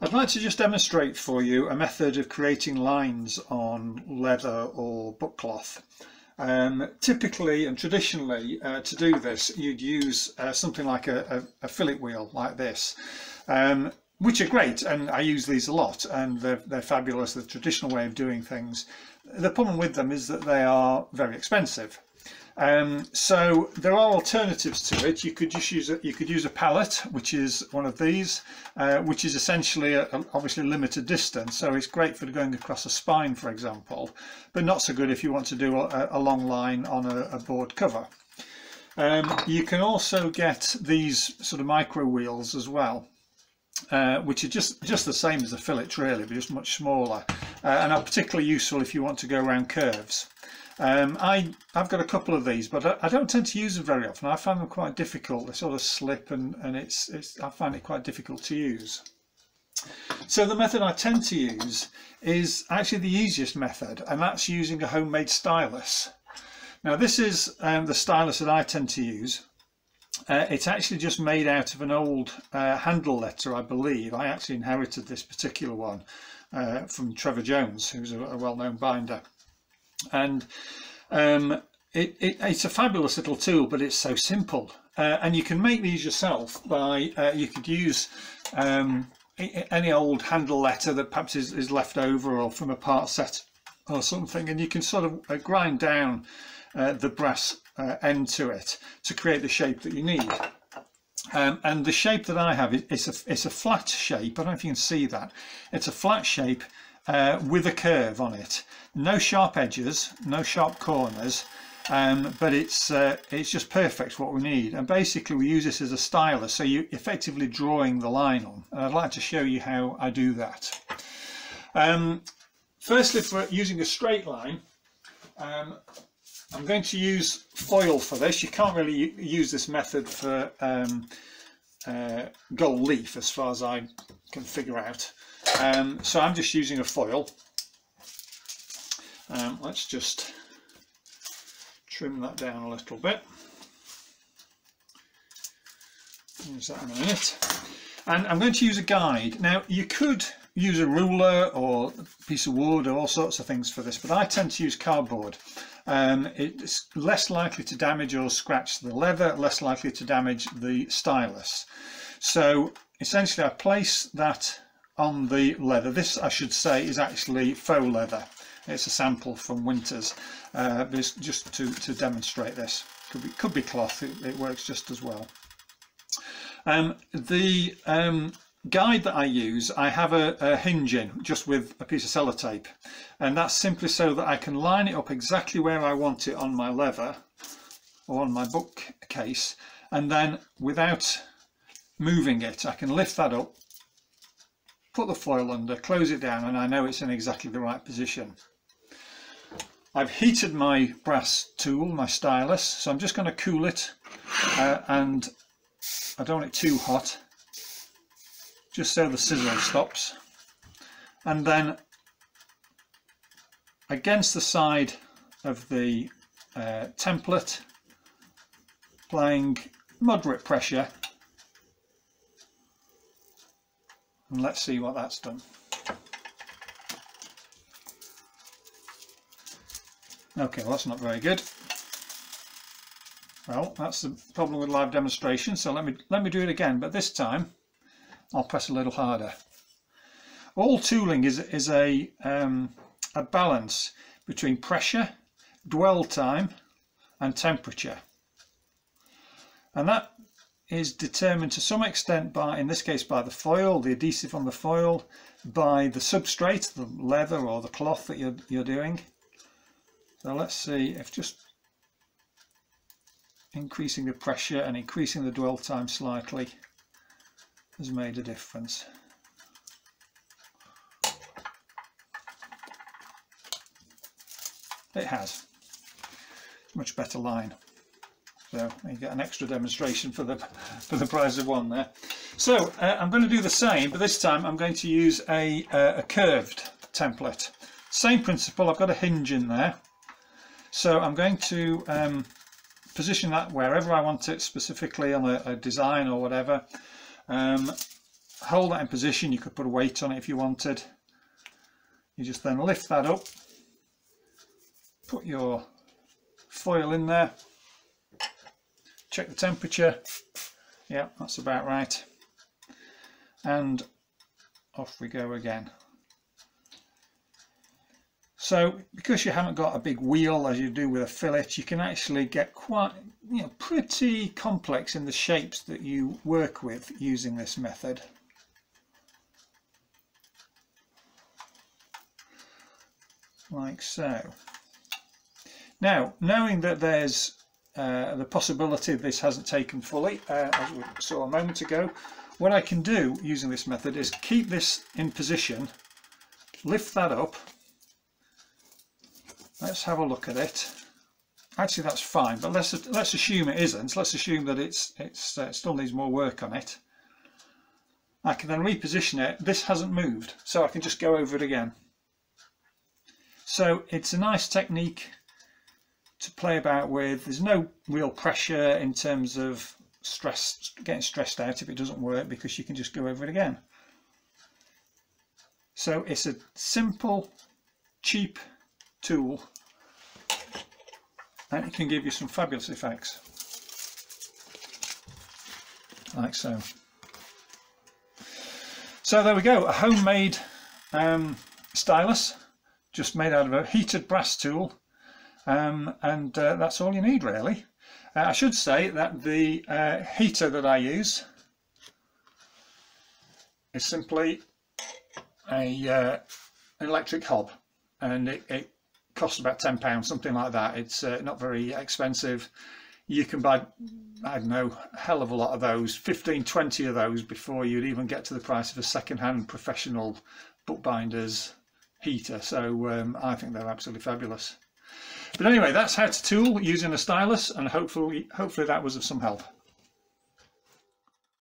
I'd like to just demonstrate for you a method of creating lines on leather or book cloth. Um, typically and traditionally uh, to do this you'd use uh, something like a, a, a, fillet wheel like this um, which are great and I use these a lot and they're, they're fabulous the traditional way of doing things the problem with them is that they are very expensive um, so there are alternatives to it. You could just use a, you could use a pallet, which is one of these, uh, which is essentially a, a, obviously limited distance. So it's great for going across a spine, for example, but not so good if you want to do a, a long line on a, board cover. Um, you can also get these sort of micro wheels as well. Uh, which are just just the same as the fillet really but just much smaller and are particularly useful if you want to go around curves um, I, I've got a couple of these, but I, I, don't tend to use them very often. I find them quite difficult. They sort of slip and, and it's, it's, I find it quite difficult to use. So the method I tend to use is actually the easiest method, and that's using a homemade stylus. Now this is um, the stylus that I tend to use. Uh, it's actually just made out of an old uh, handle letter, I believe. I actually inherited this particular one uh, from Trevor Jones, who's a, a well-known binder and um, it, it, it's a fabulous little tool but it's so simple uh, and you can make these yourself by uh, you could use um, any old handle letter that perhaps is, is, left over or from a part set or something and you can sort of uh, grind down the brass uh, end to it to create the shape that you need um, and the shape that I have is a, it's a flat shape I don't know if you can see that it's a flat shape uh, with a curve on it. No sharp edges, no sharp corners, um, but it's uh, it's just perfect what we need. And basically we use this as a stylus, so you're effectively drawing the line on. And I'd like to show you how I do that. Um, firstly, for using a straight line, um, I'm going to use foil for this. You can't really use this method for um, uh, gold leaf as far as I can figure out. Um, so I'm just using a foil. Um, let's just trim that down a little bit. Use that in a minute. And I'm going to use a guide. Now you could use a ruler or a piece of wood or all sorts of things for this, but I tend to use cardboard. Um, it's less likely to damage or scratch the leather, less likely to damage the stylus. So essentially I place that on the leather. This, I should say, is actually faux leather. It's a sample from Winters, uh, just to, to demonstrate this. Could be, could be cloth, it, it works just as well. Um, the um, guide that I use, I have a, a, hinge in just with a piece of sellotape. And that's simply so that I can line it up exactly where I want it on my leather or on my bookcase. And then without moving it I can lift that up put the foil under, close it down, and I know it's in exactly the right position. I've heated my brass tool, my stylus, so I'm just going to cool it, uh, and I don't want it too hot, just so the sizzle stops. And then against the side of the uh, template, applying moderate pressure and let's see what that's done. Okay, well that's not very good. Well, that's the problem with live demonstration, so let me let me do it again, but this time I'll press a little harder. All tooling is, is a, um, a balance between pressure, dwell time and temperature. And that is determined to some extent by, in this case, by the foil, the adhesive on the foil, by the substrate, the leather or the cloth that you're, you're doing. So let's see if just increasing the pressure and increasing the dwell time slightly has made a difference. It has. Much better line. So you get an extra demonstration for the for the price of one there. So uh, I'm going to do the same, but this time I'm going to use a, uh, a curved template. Same principle, I've got a hinge in there. So I'm going to um, position that wherever I want it, specifically on a, a design or whatever. Um, hold that in position. You could put a weight on it if you wanted. You just then lift that up, put your foil in there, check the temperature. Yeah, that's about right. And off we go again. So because you haven't got a big wheel as you do with a fillet, you can actually get quite, you know, pretty complex in the shapes that you work with using this method. Like so. Now, knowing that there's uh, the possibility this hasn't taken fully, uh, as we saw a moment ago, what I can do using this method is keep this in position, lift that up, let's have a look at it. Actually that's fine, but let's let's assume it isn't. Let's assume that it's it's uh, still needs more work on it. I can then reposition it. This hasn't moved, so I can just go over it again. So it's a nice technique to play about with. There's no real pressure in terms of stress, getting stressed out if it doesn't work because you can just go over it again. So it's a simple, cheap tool and it can give you some fabulous effects like so. So there we go, a homemade um, stylus just made out of a heated brass tool um, and uh, that's all you need really. Uh, I should say that the uh, heater that I use is simply a uh, electric hob and it, it, costs about £10 something like that. It's uh, not very expensive. You can buy I don't know a hell of a lot of those 15 20 of those before you'd even get to the price of a second-hand professional bookbinder's heater. So um, I think they're absolutely fabulous. But anyway, that's how to tool using a stylus and hopefully, hopefully that was of some help.